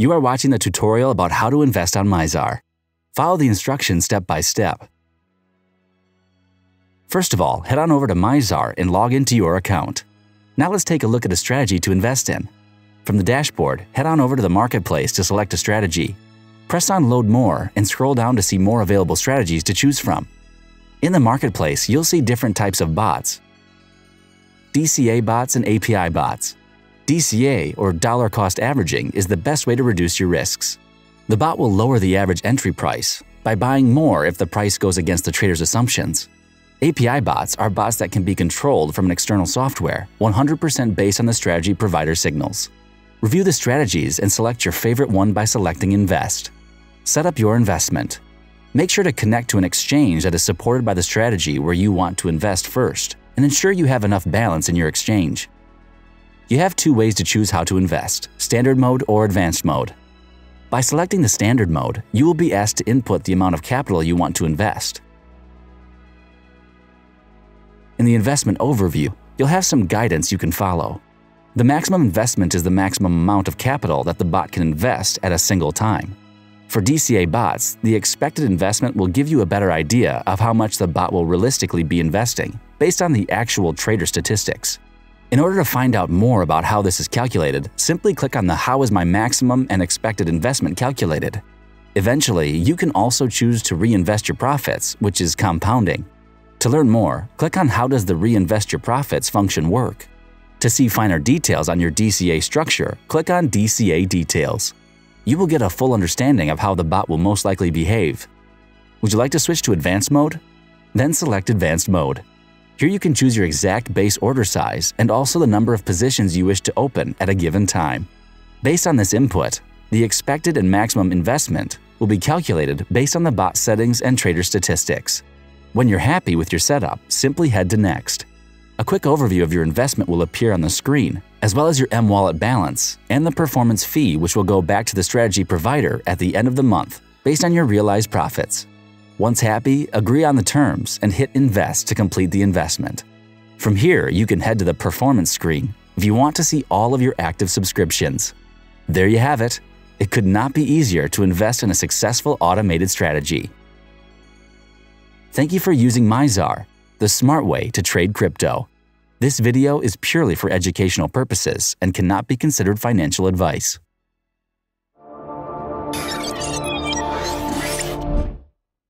You are watching the tutorial about how to invest on Mizar. Follow the instructions step by step. First of all, head on over to Mizar and log into your account. Now let's take a look at a strategy to invest in. From the dashboard, head on over to the marketplace to select a strategy. Press on Load More and scroll down to see more available strategies to choose from. In the marketplace, you'll see different types of bots. DCA bots and API bots. DCA, or dollar cost averaging, is the best way to reduce your risks. The bot will lower the average entry price by buying more if the price goes against the trader's assumptions. API bots are bots that can be controlled from an external software, 100% based on the strategy provider signals. Review the strategies and select your favorite one by selecting Invest. Set up your investment. Make sure to connect to an exchange that is supported by the strategy where you want to invest first, and ensure you have enough balance in your exchange. You have two ways to choose how to invest, standard mode or advanced mode. By selecting the standard mode, you will be asked to input the amount of capital you want to invest. In the investment overview, you'll have some guidance you can follow. The maximum investment is the maximum amount of capital that the bot can invest at a single time. For DCA bots, the expected investment will give you a better idea of how much the bot will realistically be investing based on the actual trader statistics. In order to find out more about how this is calculated, simply click on the How is my maximum and expected investment calculated. Eventually, you can also choose to reinvest your profits, which is compounding. To learn more, click on How does the reinvest your profits function work. To see finer details on your DCA structure, click on DCA Details. You will get a full understanding of how the bot will most likely behave. Would you like to switch to Advanced Mode? Then select Advanced Mode. Here you can choose your exact base order size and also the number of positions you wish to open at a given time. Based on this input, the expected and maximum investment will be calculated based on the bot settings and trader statistics. When you're happy with your setup, simply head to Next. A quick overview of your investment will appear on the screen, as well as your M-Wallet balance and the performance fee which will go back to the strategy provider at the end of the month based on your realized profits. Once happy, agree on the terms and hit Invest to complete the investment. From here, you can head to the Performance screen if you want to see all of your active subscriptions. There you have it. It could not be easier to invest in a successful automated strategy. Thank you for using Mizar, the smart way to trade crypto. This video is purely for educational purposes and cannot be considered financial advice.